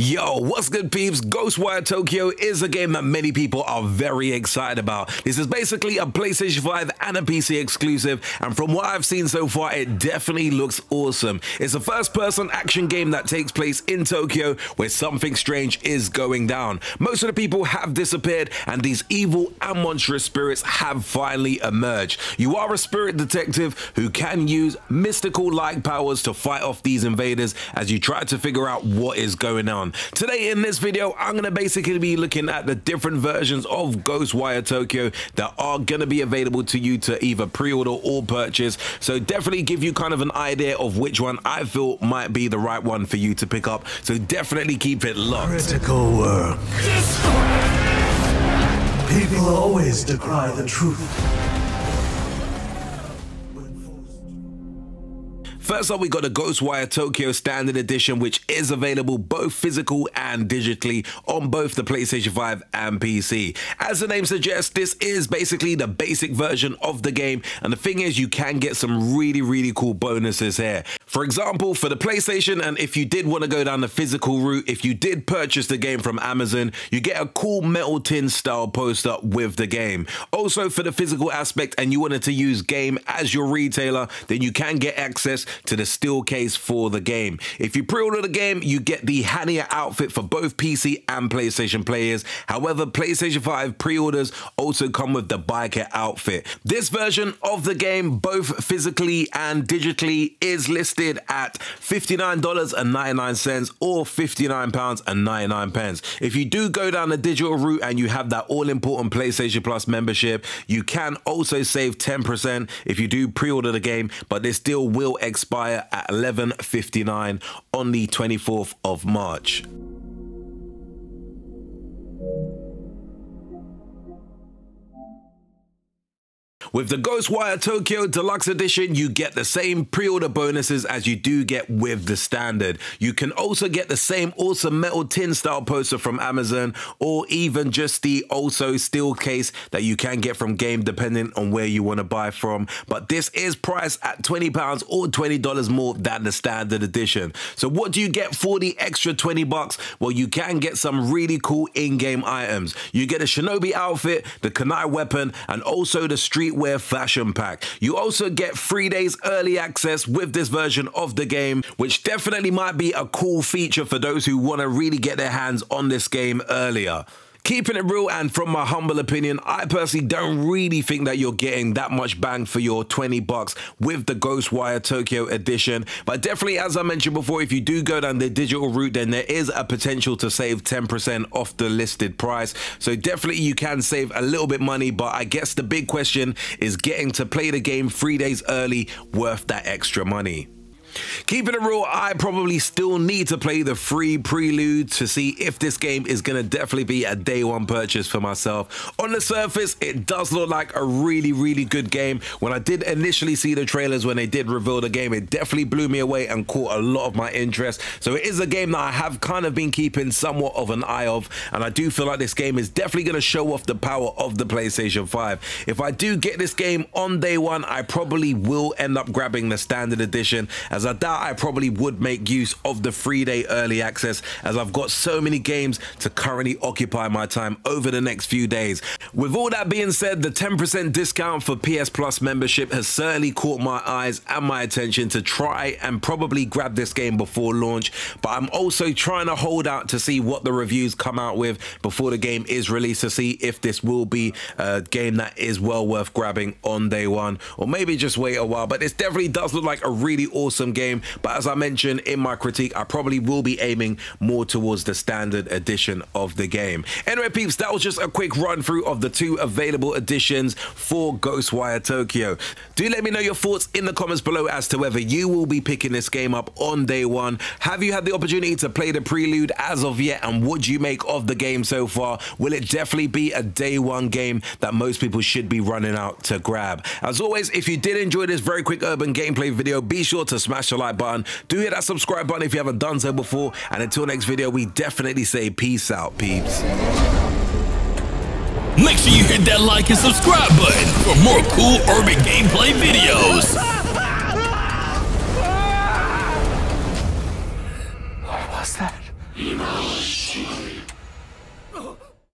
Yo, what's good, peeps? Ghostwire Tokyo is a game that many people are very excited about. This is basically a PlayStation 5 and a PC exclusive, and from what I've seen so far, it definitely looks awesome. It's a first person action game that takes place in Tokyo where something strange is going down. Most of the people have disappeared, and these evil and monstrous spirits have finally emerged. You are a spirit detective who can use mystical like powers to fight off these invaders as you try to figure out what is going on. Today in this video, I'm going to basically be looking at the different versions of Ghostwire Tokyo that are going to be available to you to either pre-order or purchase. So definitely give you kind of an idea of which one I feel might be the right one for you to pick up. So definitely keep it locked. Critical work. People always decry the truth. First up, we got the Ghostwire Tokyo Standard Edition, which is available both physical and digitally on both the PlayStation 5 and PC. As the name suggests, this is basically the basic version of the game, and the thing is, you can get some really, really cool bonuses here. For example, for the PlayStation, and if you did want to go down the physical route, if you did purchase the game from Amazon, you get a cool metal tin style poster with the game. Also, for the physical aspect, and you wanted to use game as your retailer, then you can get access to the steel case for the game. If you pre-order the game, you get the Hannya outfit for both PC and PlayStation players. However, PlayStation 5 pre-orders also come with the biker outfit. This version of the game, both physically and digitally, is listed at $59.99 or £59.99. If you do go down the digital route and you have that all-important PlayStation Plus membership, you can also save 10% if you do pre-order the game, but this deal will expire at 11.59 on the 24th of March. With the Ghostwire Tokyo Deluxe Edition, you get the same pre-order bonuses as you do get with the standard. You can also get the same awesome metal tin style poster from Amazon or even just the also steel case that you can get from Game depending on where you want to buy from. But this is priced at £20 or $20 more than the standard edition. So what do you get for the extra 20 bucks? Well, you can get some really cool in-game items. You get a Shinobi outfit, the Kunai weapon, and also the Street streetwear fashion pack. You also get three days early access with this version of the game, which definitely might be a cool feature for those who want to really get their hands on this game earlier. Keeping it real and from my humble opinion, I personally don't really think that you're getting that much bang for your 20 bucks with the Ghostwire Tokyo edition. But definitely, as I mentioned before, if you do go down the digital route, then there is a potential to save 10% off the listed price. So definitely you can save a little bit money, but I guess the big question is getting to play the game three days early worth that extra money. Keeping it real, I probably still need to play the free prelude to see if this game is going to definitely be a day one purchase for myself. On the surface, it does look like a really, really good game. When I did initially see the trailers when they did reveal the game, it definitely blew me away and caught a lot of my interest. So it is a game that I have kind of been keeping somewhat of an eye of, and I do feel like this game is definitely going to show off the power of the PlayStation 5. If I do get this game on day one, I probably will end up grabbing the standard edition as I doubt I probably would make use of the three day early access as I've got so many games to currently occupy my time over the next few days. With all that being said, the 10% discount for PS Plus membership has certainly caught my eyes and my attention to try and probably grab this game before launch, but I'm also trying to hold out to see what the reviews come out with before the game is released to see if this will be a game that is well worth grabbing on day one or maybe just wait a while, but this definitely does look like a really awesome game. But as I mentioned in my critique, I probably will be aiming more towards the standard edition of the game. Anyway, peeps, that was just a quick run through of the two available editions for Ghostwire Tokyo. Do let me know your thoughts in the comments below as to whether you will be picking this game up on day one. Have you had the opportunity to play the prelude as of yet? And what do you make of the game so far? Will it definitely be a day one game that most people should be running out to grab? As always, if you did enjoy this very quick urban gameplay video, be sure to smash the like button. Do hit that subscribe button if you haven't done so before. And until next video, we definitely say peace out, peeps. Make sure you hit that like and subscribe button for more cool urban gameplay videos.